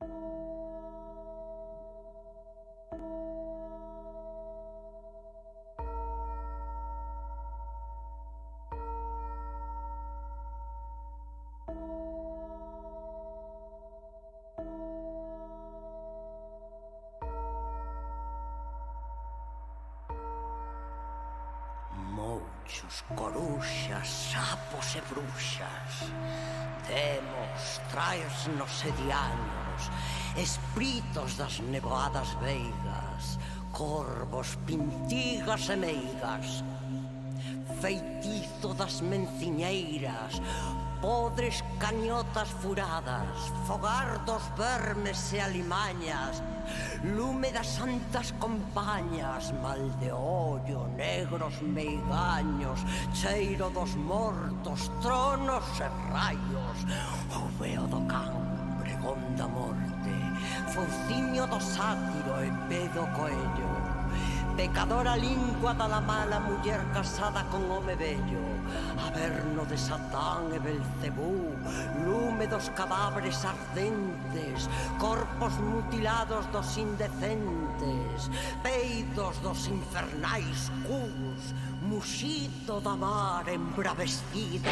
Thank you anxos, coruxas, sapos e bruxas. Demos, traes nos e Espritos das nevoadas veigas Corvos, pintigas e meigas Feitiços rizo das menciñeiras, podres cañotas furadas, fogar dos vermes e alimañas, lume das santas compañas, mal de ollo, negros meigaños, cheiro dos mortos, tronos e raios, o veo do can, pregón da morte, fouciño do sátiro e pedo coello, pecadora lingua da la mala muller casada con home bello, averno de Satán e Belcebú, lume dos cadáveres ardentes, corpos mutilados dos indecentes, peidos dos infernais cubos, Muxito da mar embravestida.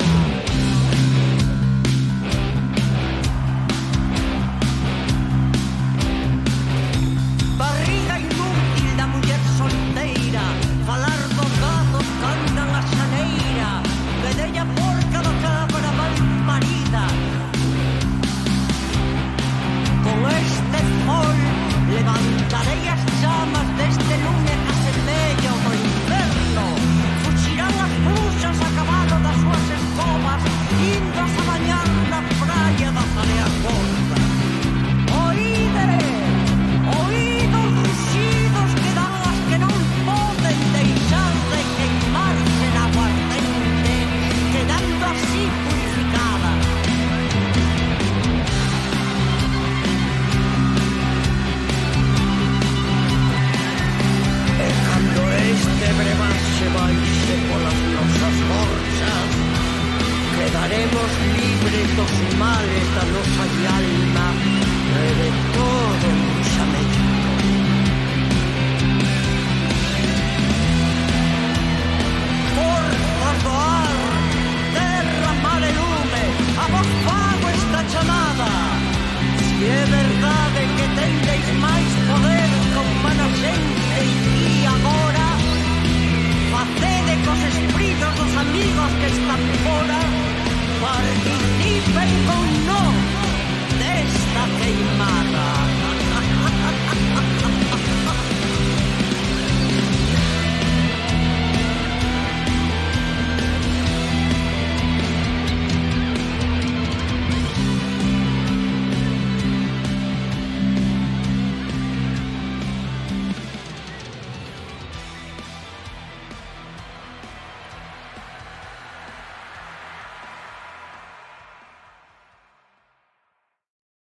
libres, dos madres, danos al alma.